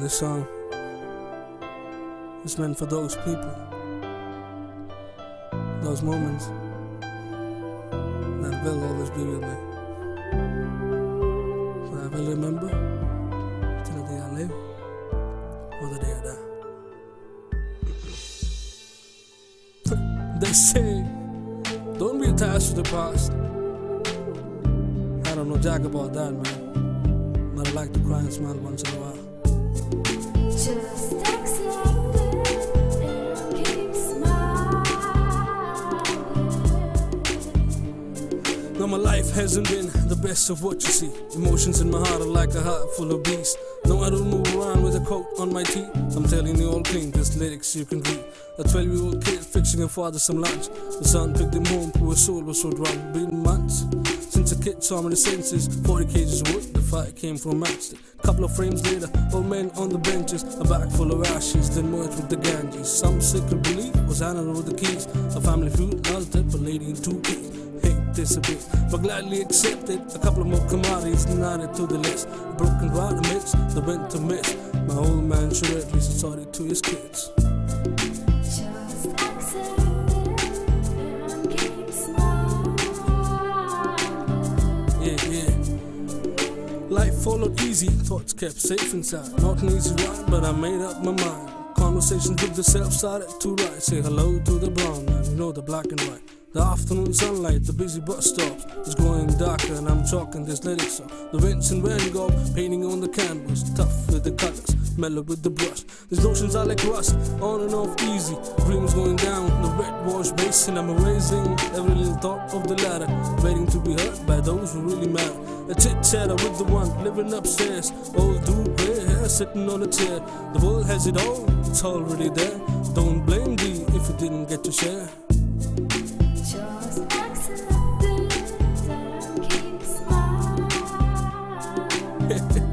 This song is meant for those people, those moments that will always be with me. That I will remember till the day I live or the day I die. they say, don't be attached to the past. I don't know jack about that, man. But I like to cry and smile once in a while. Keep my life hasn't been the best of what you see. Emotions in my heart are like a heart full of beasts. No, I don't move around with a coat on my teeth. I'm telling you all clean, just lyrics you can read. A 12 year old kid fixing her father some lunch. The son picked him home, poor soul was so drunk. Been months since a kid saw me the senses. 40 kgs of wood, the fight came from matchstick. Couple of frames later, old men on the benches, a bag full of ashes, then merged with the Ganges. Some could believe was Anna with the keys. A family feud, altered, but lady and two kids. Hate this a bit, but gladly accepted. A couple of more commodities added to the list. Broken amidst the winter mist. My old man should at least sorry to his kids. Life followed easy, thoughts kept safe inside. Not an easy ride, but I made up my mind. Conversations with the self started to write. Say hello to the brown man, you know the black and white. The afternoon sunlight, the busy bus stops is growing darker, and I'm chalking this lyrics up. The Vincent Van Gogh painting on the canvas, tough with the colors, mellow with the brush. These notions are like rust, on and off easy. Dreams going down the red wash basin. I'm erasing every little thought of the ladder, waiting to be heard by those who really matter. A chit chatter with the one living upstairs, old dude, gray hair sitting on a chair. The world has it all, it's already there. Don't blame me if you didn't get to share.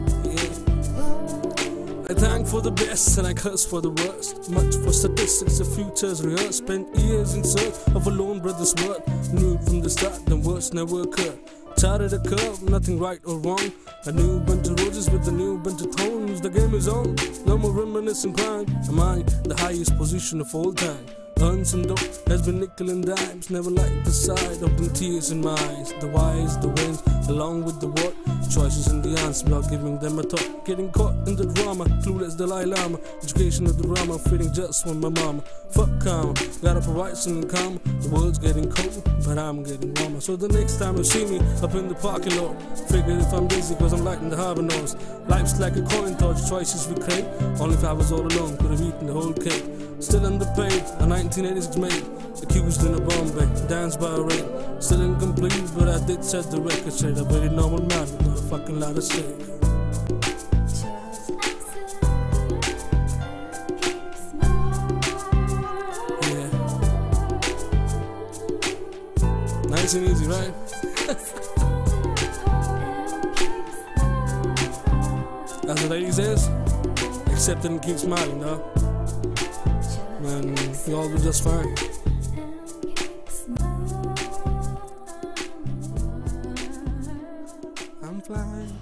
Thank for the best and I curse for the worst. Much for statistics, the futures rehearsed. Spent years in search of a lone brother's word. Knew from the start, the worst never occurred. Charted a curve, nothing right or wrong. A new bunch of roses with a new bunch of thorns. The game is on, no more reminiscing crime. Am I the highest position of all time? Earn some dough, has been nickel and dimes. Never like the sight of them tears in my eyes. The whys, the wins, along with the what. Choices in the answer without giving them a thought. Getting caught in the drama, clueless Dalai Lama. Education of the drama, feeling just for my mama. Fuck karma, gotta provide some income. The world's getting cold, but I'm getting warmer. So the next time you see me up in the parking lot, figure if I'm busy, cause I'm lighting the harbor nose. Life's like a coin toss, choices we create. Only if I was all alone, could have eaten the whole cake. Still underpaid, a 1986 made. Accused in a Bombay, danced by a rain. Still incomplete, but I did set the record straight. A very normal man with a fucking lot of stake. Just accept it and keep smiling. Yeah. Nice and easy, right? As the lady says, accept it and keep smiling, dog we all do just fine. I'm flying.